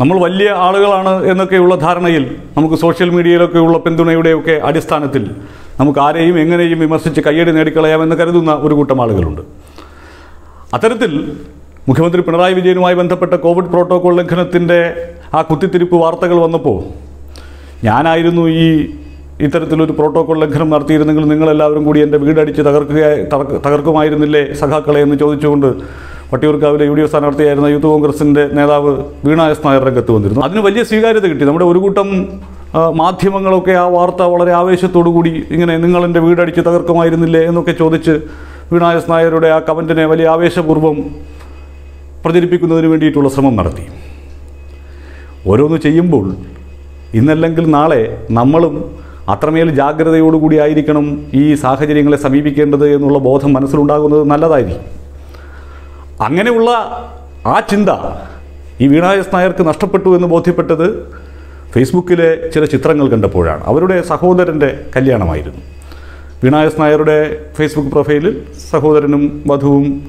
നമ്മൾ വലിയ ആളുകളാണ് എന്നൊക്കെയുള്ള ധാരണയിൽ നമുക്ക് സോഷ്യൽ മീഡിയയിലൊക്കെയുള്ള പിന്തുണയുടെയൊക്കെ അടിസ്ഥാനത്തിൽ നമുക്ക് ആരെയും എങ്ങനെയും വിമർശിച്ച് കയ്യടി നേടിക്കളയാമെന്ന് കരുതുന്ന ഒരു കൂട്ടം ആളുകളുണ്ട്. അത്തരത്തിൽ മുഖ്യമന്ത്രി പിണറായി വിജയനുമായി ബന്ധപ്പെട്ട കോവിഡ് പ്രോട്ടോകോൾ ലംഘനത്തിന്റെ ആ കുത്തിത്തിരിപ്പ് വാർത്തകൾ വന്നപ്പോൾ ഞാനായിരുന്നു ഈ ഇത്തരത്തിലൊരു പ്രോട്ടോകോൾ ലംഘനം നടത്തിയിരുന്നെങ്കിൽ നിങ്ങളെല്ലാവരും കൂടി എന്റെ വീടടിച്ച് തകർക്കുക തകർക്ക്- തകർക്കുമായിരുന്നില്ലേ സഖാക്കളെ എന്ന് ചോദിച്ചുകൊണ്ട് വട്ടിയൂർക്കാവിലെ യു ഡി എഫ് സ്ഥാനാർത്ഥിയായിരുന്ന യൂത്ത് കോൺഗ്രസിന്റെ നേതാവ് വീണ എസ് നായർ രംഗത്ത് വന്നിരുന്നു. അതിന് വലിയ സ്വീകാര്യത കിട്ടി. നമ്മുടെ ഒരു കൂട്ടം മാധ്യമങ്ങളൊക്കെ ആ വാർത്ത വളരെ ആവേശത്തോടു കൂടി ഇങ്ങനെ നിങ്ങൾ എന്റെ വീടടിച്ച് തകർക്കുമായിരുന്നില്ലേ എന്നൊക്കെ ചോദിച്ച് വീണ എസ് നായരുടെ ആ കമന്റിനെ വലിയ ആവേശപൂർവം പ്രചരിപ്പിക്കുന്നതിന് വേണ്ടിയിട്ടുള്ള ശ്രമം നടത്തി. ഓരോന്ന് ചെയ്യുമ്പോൾ ഇന്നല്ലെങ്കിൽ നാളെ നമ്മളും അത്രമേൽ ജാഗ്രതയോടുകൂടി ആയിരിക്കണം ഈ സാഹചര്യങ്ങളെ സമീപിക്കേണ്ടത് എന്നുള്ള ബോധം മനസ്സിലുണ്ടാകുന്നത് നല്ലതായിരിക്കും. അങ്ങനെയുള്ള ആ ചിന്ത ഈ വീണായസ് നായർക്ക് നഷ്ടപ്പെട്ടു എന്ന് ബോധ്യപ്പെട്ടത് ഫേസ്ബുക്കിലെ ചില ചിത്രങ്ങൾ കണ്ടപ്പോഴാണ്. അവരുടെ സഹോദരന്റെ കല്യാണമായിരുന്നു. വീണായസ് നായരുടെ ഫേസ്ബുക്ക് പ്രൊഫൈലിൽ സഹോദരനും വധുവും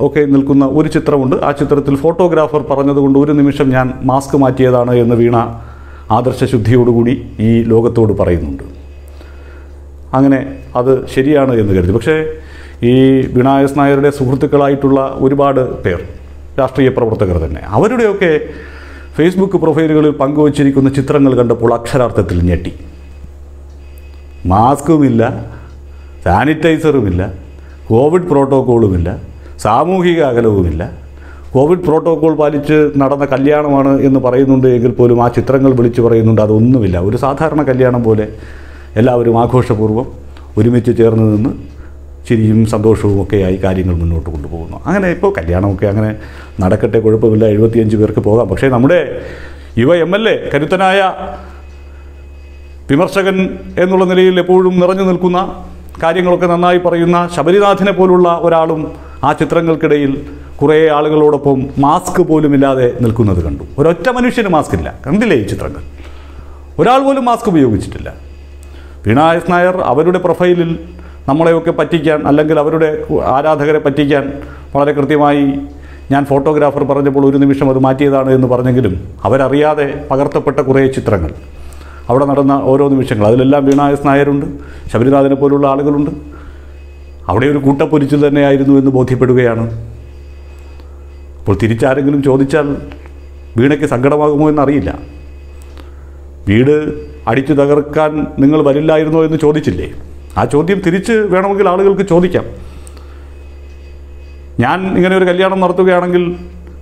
ഒക്കെ നിൽക്കുന്ന ഒരു ചിത്രമുണ്ട്. ആ ചിത്രത്തിൽ ഫോട്ടോഗ്രാഫർ പറഞ്ഞതുകൊണ്ട് ഒരു നിമിഷം ഞാൻ മാസ്ക് മാറ്റിയതാണ് എന്ന് വീണ ആദർശശുദ്ധിയോടുകൂടി ഈ ലോകത്തോട് പറയുന്നുണ്ട്. അങ്ങനെ അത് ശരിയാണ് എന്ന് കരുതി. പക്ഷേ ഈ വിനായസ് നായരുടെ സുഹൃത്തുക്കളായിട്ടുള്ള ഒരുപാട് പേർ രാഷ്ട്രീയ പ്രവർത്തകർ തന്നെ. അവരുടെയൊക്കെ ഫേസ്ബുക്ക് പ്രൊഫൈലുകളിൽ പങ്കുവച്ചിരിക്കുന്ന ചിത്രങ്ങൾ കണ്ടപ്പോൾ അക്ഷരാർത്ഥത്തിൽ ഞെട്ടി. മാസ്കുമില്ല സാനിറ്റൈസറുമില്ല കോവിഡ് പ്രോട്ടോക്കോളുമില്ല സാമൂഹിക അകലവുമില്ല. കോവിഡ് പ്രോട്ടോക്കോൾ പാലിച്ച് നടന്ന കല്യാണമാണ് എന്ന് പറയുന്നുണ്ട് എങ്കിൽ പോലും ആ ചിത്രങ്ങൾ വിളിച്ചു പറയുന്നുണ്ട് അതൊന്നുമില്ല. ഒരു സാധാരണ കല്യാണം പോലെ എല്ലാവരും ആഘോഷപൂർവം ഒരുമിച്ച് ചേർന്ന് നിന്ന് ചിരിയും സന്തോഷവും ആയി കാര്യങ്ങൾ മുന്നോട്ട് കൊണ്ടുപോകുന്നു. അങ്ങനെ ഇപ്പോൾ കല്യാണമൊക്കെ അങ്ങനെ നടക്കട്ടെ കുഴപ്പമില്ല എഴുപത്തിയഞ്ച് പേർക്ക് പോകാം. പക്ഷേ നമ്മുടെ യുവ എം എൽ എ കരുത്തനായ വിമർശകൻ എന്നുള്ള നിലയിൽ എപ്പോഴും നിറഞ്ഞു നിൽക്കുന്ന കാര്യങ്ങളൊക്കെ നന്നായി പറയുന്ന ശബരിനാഥിനെ പോലുള്ള ഒരാളും ആ ചിത്രങ്ങൾക്കിടയിൽ കുറേ ആളുകളോടൊപ്പം മാസ്ക് പോലും ഇല്ലാതെ നിൽക്കുന്നത് കണ്ടു. ഒരൊറ്റ മനുഷ്യന് മാസ്ക് ഇല്ല കണ്ടില്ലേ ഈ ചിത്രങ്ങൾ? ഒരാൾ പോലും മാസ്ക് ഉപയോഗിച്ചിട്ടില്ല. വീണായസ് നായർ അവരുടെ പ്രൊഫൈലിൽ നമ്മളെയൊക്കെ പറ്റിക്കാൻ അല്ലെങ്കിൽ അവരുടെ ആരാധകരെ പറ്റിക്കാൻ വളരെ കൃത്യമായി ഞാൻ ഫോട്ടോഗ്രാഫർ പറഞ്ഞപ്പോൾ ഒരു നിമിഷം അത് മാറ്റിയതാണ് എന്ന് പറഞ്ഞെങ്കിലും അവരറിയാതെ പകർത്തപ്പെട്ട കുറേ ചിത്രങ്ങൾ. അവിടെ നടന്ന ഓരോ നിമിഷങ്ങൾ. അതിലെല്ലാം വീണായസ് നായരുണ്ട് ശബരിനാഥനെ പോലുള്ള ആളുകളുണ്ട്. അവിടെ ഒരു കൂട്ടപ്പൊരിച്ചിൽ തന്നെയായിരുന്നു എന്ന് ബോധ്യപ്പെടുകയാണ്. അപ്പോൾ തിരിച്ചാരെങ്കിലും ചോദിച്ചാൽ വീണയ്ക്ക് സങ്കടമാകുമോ എന്നറിയില്ല. വീട് അടിച്ചു തകർക്കാൻ നിങ്ങൾ വരില്ലായിരുന്നോ എന്ന് ചോദിച്ചില്ലേ? ആ ചോദ്യം തിരിച്ച് വേണമെങ്കിൽ ആളുകൾക്ക് ചോദിക്കാം. ഞാൻ ഇങ്ങനെ ഒരു കല്യാണം നടത്തുകയാണെങ്കിൽ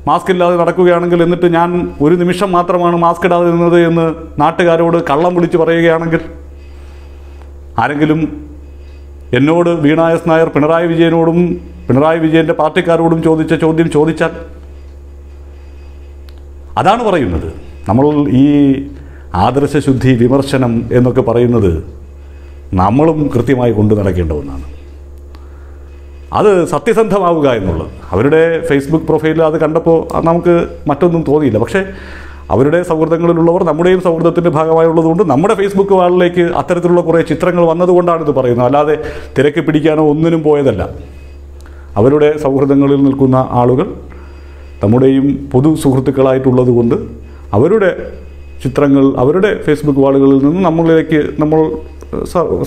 മാസ്ക് ഇല്ലാതെ നടക്കുകയാണെങ്കിൽ എന്നിട്ട് ഞാൻ ഒരു നിമിഷം മാത്രമാണ് മാസ്ക് ഇടാതെ നിന്നത് എന്ന് നാട്ടുകാരോട് കള്ളം വിളിച്ച് പറയുകയാണെങ്കിൽ ആരെങ്കിലും എന്നോട് വീണായസ് നായർ പിണറായി വിജയനോടും പിണറായി വിജയന്റെ പാർട്ടിക്കാരോടും ചോദിച്ച ചോദ്യം ചോദിച്ചാൽ അതാണ് പറയുന്നത്. നമ്മൾ ഈ ആദർശശുദ്ധി വിമർശനം എന്നൊക്കെ പറയുന്നത് നമ്മളും കൃത്യമായി കൊണ്ടു നടക്കേണ്ട ഒന്നാണ്. അത് സത്യസന്ധമാവുക എന്നുള്ളത്. അവരുടെ ഫേസ്ബുക്ക് പ്രൊഫൈലിൽ അത് കണ്ടപ്പോൾ നമുക്ക് മറ്റൊന്നും തോന്നിയില്ല. പക്ഷേ അവരുടെ സൗഹൃദങ്ങളിലുള്ളവർ നമ്മുടെയും സൗഹൃദത്തിന്റെ ഭാഗമായുള്ളതുകൊണ്ട് നമ്മുടെ ഫേസ്ബുക്ക് വാളിലേക്ക് അത്തരത്തിലുള്ള കുറേ ചിത്രങ്ങൾ വന്നതുകൊണ്ടാണ് പറയുന്നത്. അല്ലാതെ തിരക്ക് പിടിക്കാനോ ഒന്നിനും പോയതല്ല. അവരുടെ സൗഹൃദങ്ങളിൽ നിൽക്കുന്ന ആളുകൾ നമ്മുടെയും പൊതു സുഹൃത്തുക്കളായിട്ടുള്ളത് കൊണ്ട് അവരുടെ ചിത്രങ്ങൾ അവരുടെ ഫേസ്ബുക്ക് വാളുകളിൽ നിന്ന് നമ്മളിലേക്ക് നമ്മൾ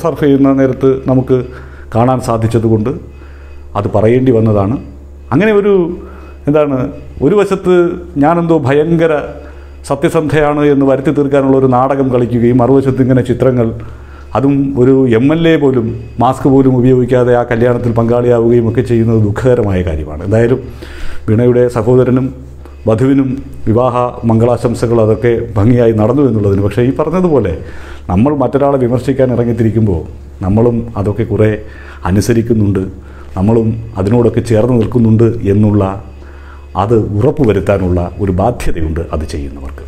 സർഫ് ചെയ്യുന്ന നേരത്ത് നമുക്ക് കാണാൻ സാധിച്ചതുകൊണ്ട് അത് പറയേണ്ടി വന്നതാണ്. അങ്ങനെ ഒരു എന്താണ് ഒരു വശത്ത് ഞാനെന്തോ ഭയങ്കര സത്യസന്ധയാണ് എന്ന് വരുത്തി തീർക്കാനുള്ള ഒരു നാടകം കളിക്കുകയും മറുവശത്ത് ഇങ്ങനെ ചിത്രങ്ങൾ അതും ഒരു എം എൽ എ പോലും മാസ്ക് പോലും ഉപയോഗിക്കാതെ ആ കല്യാണത്തിൽ പങ്കാളിയാവുകയും ഒക്കെ ചെയ്യുന്നത് ദുഃഖകരമായ കാര്യമാണ്. എന്തായാലും വിണയുടെ സഹോദരനും വധുവിനും വിവാഹ മംഗളാശംസകൾ അതൊക്കെ ഭംഗിയായി നടന്നു എന്നുള്ളതിന്. പക്ഷേ ഈ പറഞ്ഞതുപോലെ നമ്മൾ മറ്റൊരാളെ വിമർശിക്കാൻ ഇറങ്ങിത്തിരിക്കുമ്പോൾ നമ്മളും അതൊക്കെ കുറേ അനുസരിക്കുന്നുണ്ട് നമ്മളും അതിനോടൊക്കെ ചേർന്ന് നിൽക്കുന്നുണ്ട് എന്നുള്ള അത് ഉറപ്പുവരുത്താനുള്ള ഒരു ബാധ്യതയുണ്ട് അത് ചെയ്യുന്നവർക്ക്.